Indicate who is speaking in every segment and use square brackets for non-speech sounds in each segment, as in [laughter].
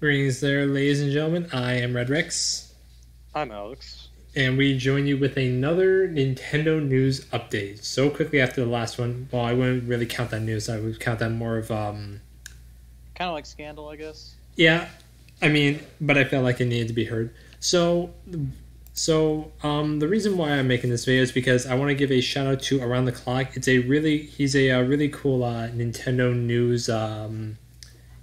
Speaker 1: Greetings there, ladies and gentlemen. I am Rad Rex,
Speaker 2: I'm Alex.
Speaker 1: and we join you with another Nintendo news update. So quickly after the last one, well, I wouldn't really count that news. I would count that more of, um,
Speaker 2: Kind of like Scandal, I guess.
Speaker 1: yeah. I mean, but I felt like it needed to be heard. So, so um, the reason why I'm making this video is because I want to give a shout out to Around the Clock. It's a really, he's a, uh really cool uh, Nintendo news um,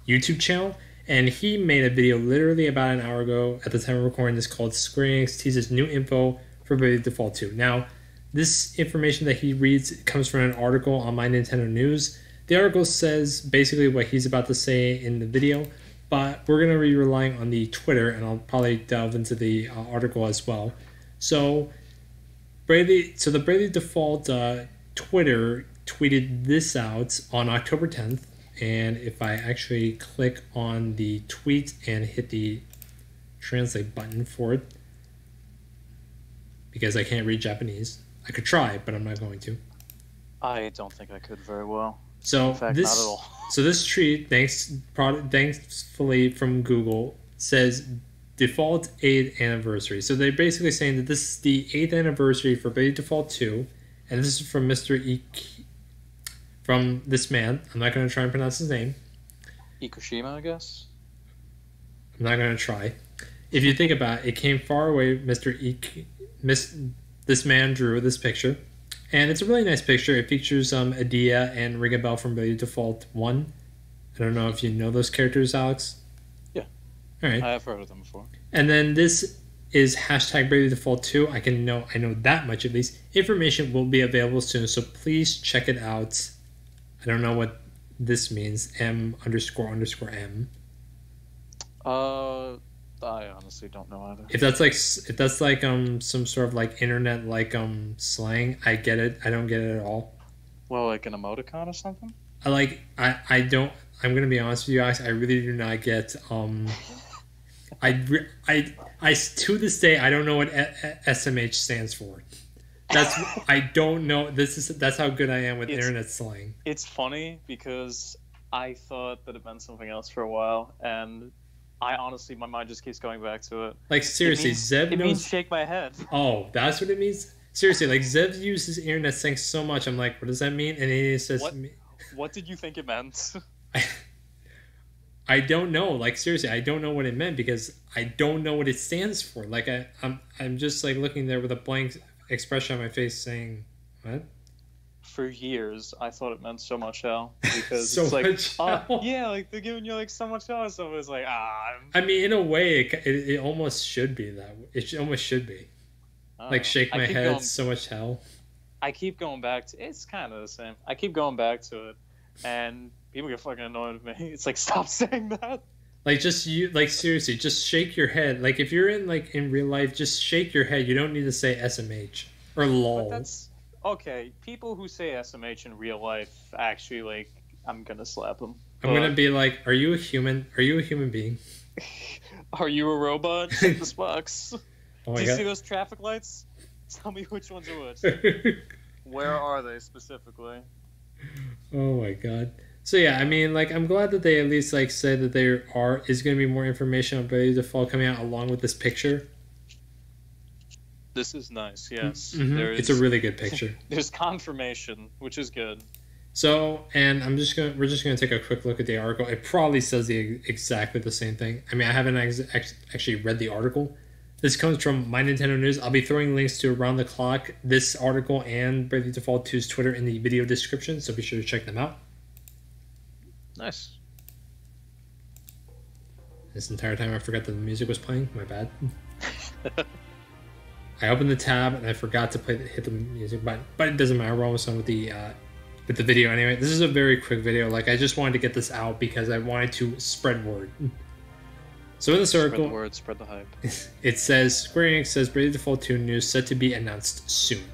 Speaker 1: YouTube channel. And he made a video literally about an hour ago at the time of recording this called Square Enix teases new info for Bravely Default 2. Now, this information that he reads comes from an article on My Nintendo News. The article says basically what he's about to say in the video, but we're going to be relying on the Twitter, and I'll probably delve into the uh, article as well. So, Bravely, so the Bravely Default uh, Twitter tweeted this out on October 10th, and if I actually click on the tweet and hit the translate button for it, because I can't read Japanese, I could try, but I'm not going to.
Speaker 2: I don't think I could very well.
Speaker 1: So
Speaker 2: fact,
Speaker 1: this,
Speaker 2: not at all. [laughs]
Speaker 1: so this tweet, thanks, product, thankfully from Google, says default 8th anniversary. So they're basically saying that this is the 8th anniversary for Bravely Default 2, and this is from Mr. E. From this man. I'm not going to try and pronounce his name.
Speaker 2: Ikushima, I guess.
Speaker 1: I'm not going to try. If you think about it, it came far away. Mr. E. Miss, this man drew this picture, and it's a really nice picture. It features um, Adia and Ringabel from Bravely Default 1. I don't know if you know those characters, Alex.
Speaker 2: Yeah.
Speaker 1: All right.
Speaker 2: I have heard of them before.
Speaker 1: And then this is hashtag Bravely Default 2. I can know I know that much at least. Information will be available soon, so please check it out. I don't know what this means. M underscore underscore M.
Speaker 2: Uh, I honestly don't know either.
Speaker 1: If that's like if that's like um some sort of like internet like um slang, I get it. I don't get it at all.
Speaker 2: Well, like an emoticon or something?
Speaker 1: I like I I don't. I'm gonna be honest with you guys. I really do not get um. [laughs] I I I to this day I don't know what SMH stands for. That's I don't know. This is that's how good I am with
Speaker 2: It's-
Speaker 1: internet slang.
Speaker 2: It's funny because I thought that it meant something else for a while, and I honestly, my mind just keeps going back to it.
Speaker 1: Like seriously,
Speaker 2: it means,
Speaker 1: Zev
Speaker 2: It
Speaker 1: knows.
Speaker 2: means shake my head.
Speaker 1: oh, that's what it means. Seriously, like Zev uses internet slang so much. I'm like, what does that mean? And he says,
Speaker 2: What?
Speaker 1: me,
Speaker 2: What did you think it meant? [laughs]
Speaker 1: I don't know. Like seriously, I don't know what it meant because I don't know what it stands for. Like I, I'm, I'm just like looking there with a blank expression on my face, saying, "What?"
Speaker 2: for years, I thought it meant so much hell [laughs] because
Speaker 1: So
Speaker 2: it's like,
Speaker 1: hell. [laughs]
Speaker 2: yeah, like they're giving you like so much hell. So it's like, ah, I'm,
Speaker 1: I mean, in a way, it, it, it almost should be that. It almost should be. Like shake my head,
Speaker 2: going-
Speaker 1: so much hell.
Speaker 2: I keep going back to it's kind of the same. I keep going back to it, and people get fucking annoyed with me. [laughs] It's like stop saying that.
Speaker 1: Like just you, like seriously, just shake your head. Like if you're in like in real life, just shake your head. You don't need to say SMH or lol.
Speaker 2: But that's okay. People who say SMH in real life actually like I'm gonna slap them.
Speaker 1: I'm gonna be like, are you a human? Are you a human being? [laughs]
Speaker 2: Are you a robot? Check this box.
Speaker 1: Oh
Speaker 2: Do
Speaker 1: my
Speaker 2: you see those traffic lights? [laughs] Tell me which ones are which. [laughs] Where are they specifically?
Speaker 1: oh my god. So yeah, I mean, like, I'm glad that they at least like said that there are is going to be more information on Bravely Default coming out along with this picture.
Speaker 2: This is nice. Yes,
Speaker 1: Mhm.
Speaker 2: there
Speaker 1: It's a really good picture. [laughs]
Speaker 2: There's confirmation, which is good.
Speaker 1: So, and I'm just gonna we're just gonna take a quick look at the article. It probably says the exactly the same thing. I mean, I haven't ex- ex- actually read the article. This comes from My Nintendo News. I'll be throwing links to Around the Clock, this article, and Bravely Default 2's Twitter in the video description. So be sure to check them out.
Speaker 2: Nice.
Speaker 1: This entire time, I forgot that the music was playing. My bad. [laughs] I opened the tab and I forgot to play the, hit the music button, but it doesn't matter. We're almost done with the uh, with the video anyway. This is a very quick video. Like I just wanted to get this out because I wanted to spread word. So in the circle,
Speaker 2: Spread the word, spread the hype. [laughs]
Speaker 1: it says Square Enix says Bravely Default 2 news set to be announced soon.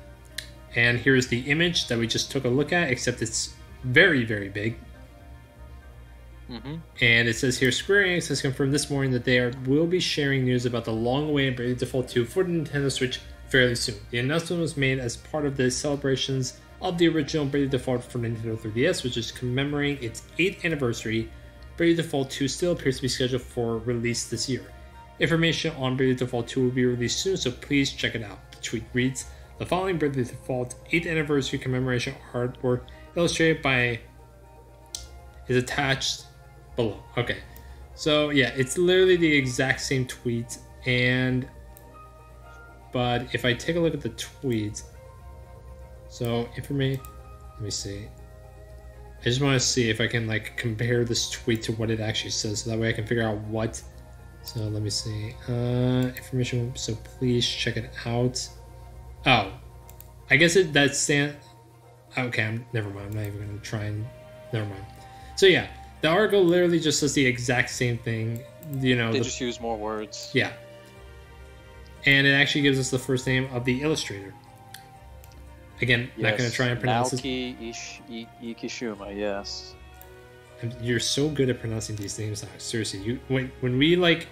Speaker 1: And here's the image that we just took a look at, except it's very, very big.
Speaker 2: Mm-hmm.
Speaker 1: And it says here Square Enix has confirmed this morning that they are, will be sharing news about the long awaited Bravely Default 2 for the Nintendo Switch fairly soon. The announcement was made as part of the celebrations of the original Bravely Default for Nintendo 3DS, which is commemorating its 8th anniversary Bravely Default 2 still appears to be scheduled for release this year. Information on Bravely Default 2 will be released soon, so please check it out. The tweet reads The following Bravely Default 8th anniversary commemoration artwork illustrated by is attached below. Okay. So yeah, it's literally the exact same tweet and but if I take a look at the tweets, so information let me see. I just want to see if I can like compare this tweet to what it actually says so that way I can figure out what so let me see. Uh information so please check it out. Oh. I guess it that stand okay, I'm never mind. I'm not even gonna try and never mind. So yeah, the article literally just says the exact same thing. You know,
Speaker 2: They
Speaker 1: the-
Speaker 2: just use more words.
Speaker 1: yeah, and it actually gives us the first name of the illustrator. Again, not gonna try and pronounce.
Speaker 2: Naoki Ish- I- Ikishuma, yes.
Speaker 1: And You're so good at pronouncing these names. Seriously, you when when we like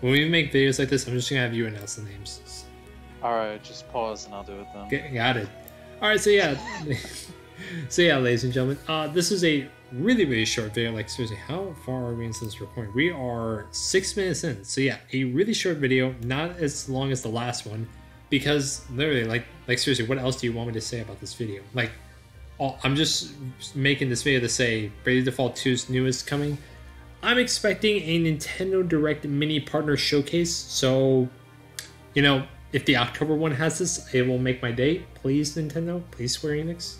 Speaker 1: when we make videos like this, I'm just gonna have you announce the names.
Speaker 2: Alright, just pause and I'll do it then.
Speaker 1: Get, got it. All right, so yeah, [laughs] so yeah, ladies and gentlemen, uh, this is a really really short video. Like seriously, how far are we into this recording? We are six minutes in. So yeah, a really short video, not as long as the last one, because literally, like like seriously, what else do you want me to say about this video? Like, I'm just making this video to say Bravely Default 2's newest coming. I'm expecting a Nintendo Direct mini partner showcase. So, you know, if the October one has this, it will make my day. Please, Nintendo. Please, Square Enix.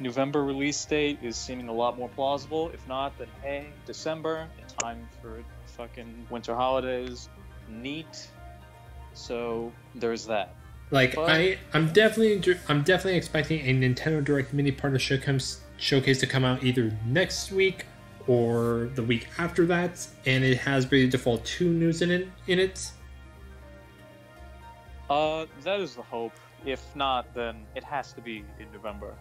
Speaker 2: November release date is seeming a lot more plausible. If not, then hey, December, time for fucking winter holidays. Neat. So there's that.
Speaker 1: Like
Speaker 2: But-
Speaker 1: I, I'm definitely, I'm definitely expecting a Nintendo Direct mini partner showcase showcase to come out either next week or the week after that, and it has Bravely Default two news in it. In it,
Speaker 2: Uh, that is the hope. If not, then it has to be in November.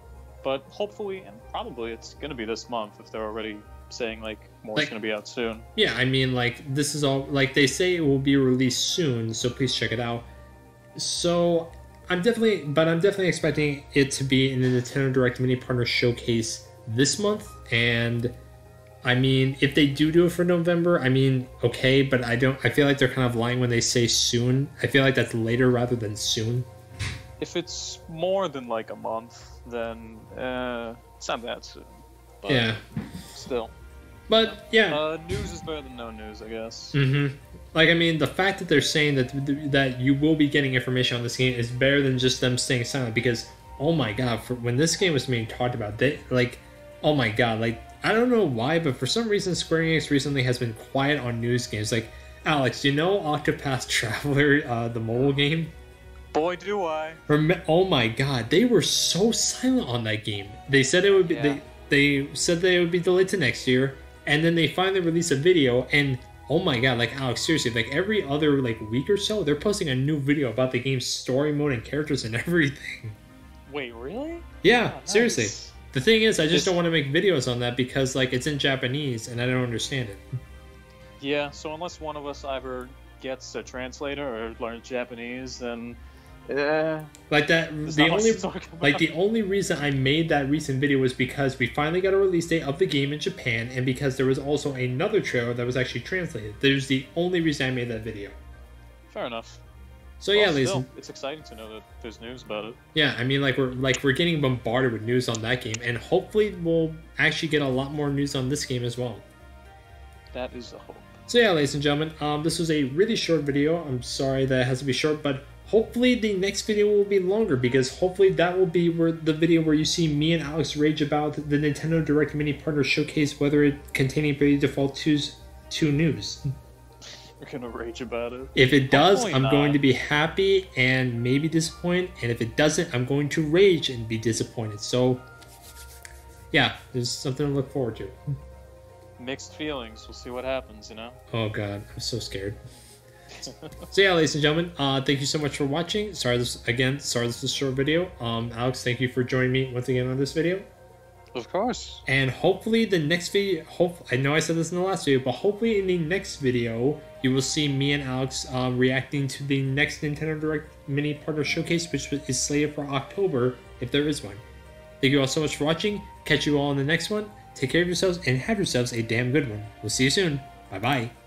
Speaker 2: But hopefully and probably it's gonna be this month if they're already saying like more's
Speaker 1: Like-
Speaker 2: gonna be out soon.
Speaker 1: yeah, I mean, like this is all like they say it will be released soon, so please check it out. So I'm definitely, but I'm definitely expecting it to be in the Nintendo Direct mini partner showcase this month, and I mean, if they do do it for November, I mean, okay, but I don't. I feel like they're kind of lying when they say soon. I feel like that's later rather than soon.
Speaker 2: If it's more than like a month, then uh, it's not that soon. But
Speaker 1: yeah,
Speaker 2: Still,
Speaker 1: but yeah.
Speaker 2: uh, news is better than no news, I guess.
Speaker 1: hmm Like I mean, the fact that they're saying that that you will be getting information on this game is better than just them staying silent. Because oh my god, for when this game was being talked about, they like, oh my god, like I don't know why, but for some reason Square Enix recently has been quiet on news games. Like Alex, you know Octopath [laughs] Traveler, uh, the mobile game.
Speaker 2: Boy, do I!
Speaker 1: Rem- oh my god, they were so silent on that game. They said it would be
Speaker 2: Yeah.
Speaker 1: they, they said it would be delayed to next year, and then they finally released a video and oh my god, like Alex, seriously, like every other like week or so, they're posting a new video about the game's story mode and characters and [laughs] everything.
Speaker 2: Wait, really?
Speaker 1: Yeah,
Speaker 2: Oh, nice.
Speaker 1: seriously. The thing is, I just
Speaker 2: Just-
Speaker 1: don't want to make videos on that because like it's in Japanese and I don't understand it. [laughs]
Speaker 2: Yeah, so unless one of us either gets a translator or learns Japanese, then eh,
Speaker 1: Like that,
Speaker 2: there's
Speaker 1: the only
Speaker 2: to talk about.
Speaker 1: Like the only reason I made that recent video was because we finally got a release date of the game in Japan, and because there was also another trailer that was actually translated. There's the only reason I made that video.
Speaker 2: Fair enough.
Speaker 1: So
Speaker 2: Well,
Speaker 1: yeah, ladies.
Speaker 2: still,
Speaker 1: and-
Speaker 2: it's exciting to know that there's news about it.
Speaker 1: Yeah, I mean, like we're like we're getting bombarded with news on that game, and hopefully we'll actually get a lot more news on this game as well.
Speaker 2: That is the hope.
Speaker 1: So yeah, ladies and gentlemen, um, this was a really short video. I'm sorry that it has to be short, but hopefully the next video will be longer because hopefully that will be where the video where you see me and Alex rage about the Nintendo Direct Mini Partner Showcase, whether it containing Bravely Default 2's two news.
Speaker 2: We're gonna rage about it.
Speaker 1: If it does,
Speaker 2: Hopefully
Speaker 1: I'm
Speaker 2: not.
Speaker 1: going to be happy and maybe disappointed, and if it doesn't, I'm going to rage and be disappointed. So yeah, there's something to look forward to.
Speaker 2: Mixed feelings. We'll see what happens. You know.
Speaker 1: Oh god, I'm so scared. [laughs] so yeah, ladies and gentlemen, uh, thank you so much for watching. Sorry this again. Sorry this is a short video. Um, Alex, thank you for joining me once again on this video.
Speaker 2: Of course.
Speaker 1: And hopefully the next video, hope I know I said this in the last video, but hopefully in the next video you will see me and Alex um, reacting to the next Nintendo Direct Mini Partner Showcase, which is slated for October if there is one. Thank you all so much for watching. Catch you all in the next one. take care of yourselves and have yourselves a damn good one. We'll see you soon. Bye bye.